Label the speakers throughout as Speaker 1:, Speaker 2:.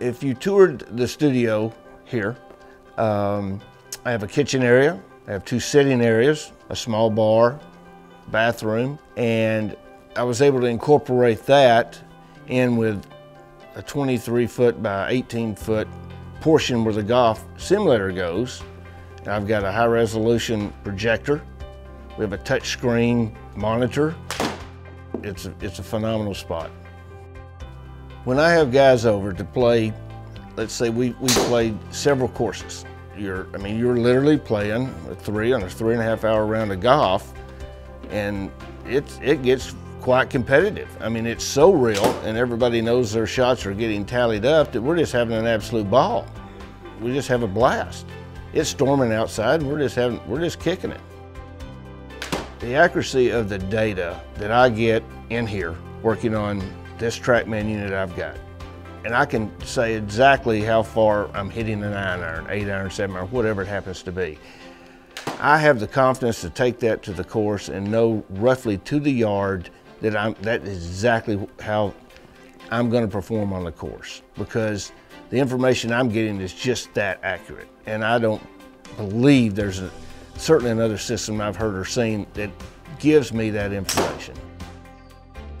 Speaker 1: If you toured the studio here, um, I have a kitchen area, I have two sitting areas, a small bar, bathroom, and I was able to incorporate that in with a 23 foot by 18 foot portion where the golf simulator goes. And I've got a high resolution projector. We have a touch screen monitor. It's a, it's a phenomenal spot. When I have guys over to play, let's say we, we played several courses. You're, I mean, you're literally playing a three on a three and a half hour round of golf and it, it gets quite competitive. I mean, it's so real and everybody knows their shots are getting tallied up that we're just having an absolute ball. We just have a blast. It's storming outside and we're just having, we're just kicking it. The accuracy of the data that I get in here working on this TrackMan unit I've got, and I can say exactly how far I'm hitting a nine iron, eight iron, seven iron, whatever it happens to be. I have the confidence to take that to the course and know roughly to the yard that I'm, that is exactly how I'm going to perform on the course because the information I'm getting is just that accurate. And I don't believe there's a, certainly another system I've heard or seen that gives me that information.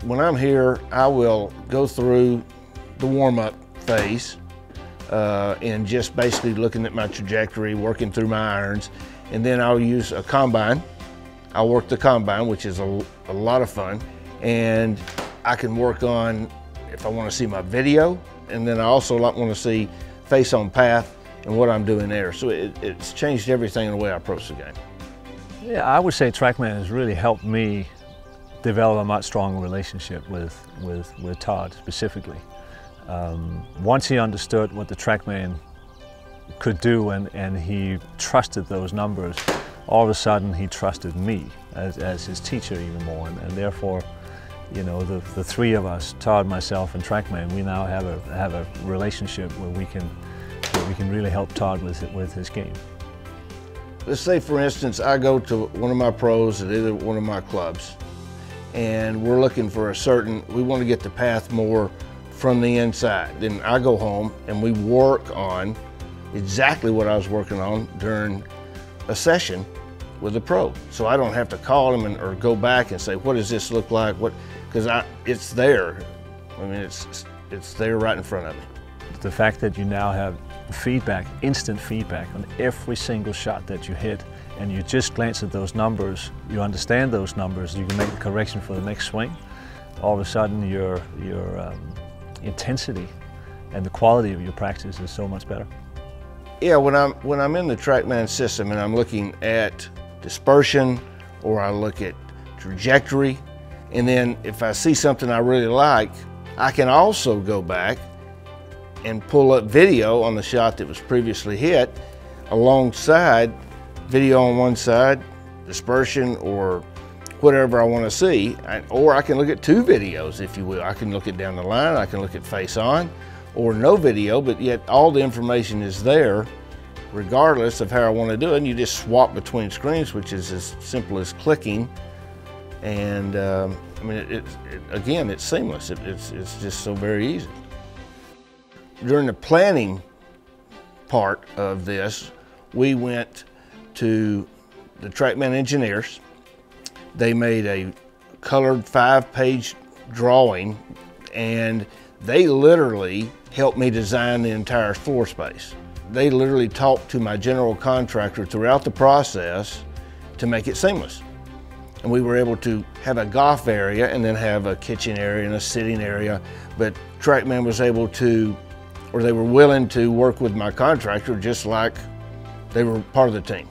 Speaker 1: When I'm here, I will go through the warm-up phase uh, and just basically looking at my trajectory, working through my irons, and then I'll use a combine. I'll work the combine, which is a, a lot of fun, and I can work on if I want to see my video, and then I also want to see face on path and what I'm doing there. So it, it's changed everything in the way I approach the game.
Speaker 2: Yeah, I would say TrackMan has really helped me develop a much stronger relationship with, with, with Todd specifically. Um, once he understood what the TrackMan could do and, and he trusted those numbers, all of a sudden he trusted me as, as his teacher even more and, and therefore you know, the, the three of us, Todd, myself, and Trackman, we now have a, have a relationship where we can, where we can really help Todd with, with his game.
Speaker 1: Let's say, for instance, I go to one of my pros at either one of my clubs, and we're looking for a certain, we want to get the path more from the inside. Then I go home and we work on exactly what I was working on during a session with a pro. So I don't have to call him and, or go back and say, what does this look like? What, because I, it's there. I mean, it's, it's there right in front of me.
Speaker 2: The fact that you now have feedback, instant feedback on every single shot that you hit, and you just glance at those numbers, you understand those numbers, you can make the correction for the next swing, all of a sudden your, your um, intensity and the quality of your practice is so much better.
Speaker 1: Yeah, when I'm, when I'm in the TrackMan system and I'm looking at dispersion or I look at trajectory, and then if I see something I really like, I can also go back and pull up video on the shot that was previously hit alongside video on one side, dispersion or whatever I want to see. Or I can look at two videos, if you will. I can look at down the line, I can look at face on, or no video, but yet all the information is there regardless of how I want to do it. And you just swap between screens, which is as simple as clicking and um, I mean, it, it, it, again, it's seamless. it's, it's just so very easy. During the planning part of this, we went to the TrackMan engineers. They made a colored five-page drawing, and they literally helped me design the entire floor space. They literally talked to my general contractor throughout the process to make it seamless. And we were able to have a golf area and then have a kitchen area and a sitting area. But TrackMan was able to, or they were willing to work with my contractor just like they were part of the team.